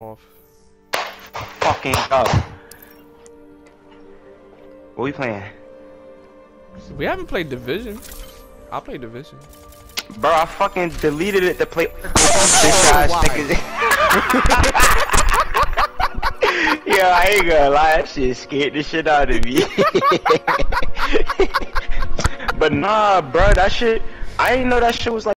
off. Fucking up. What we playing? We haven't played Division. I played Division. Bro, I fucking deleted it to play. Bitch oh, niggas. Yo, I ain't gonna lie, that shit scared the shit out of me. but nah, bro, that shit. I didn't know that shit was like.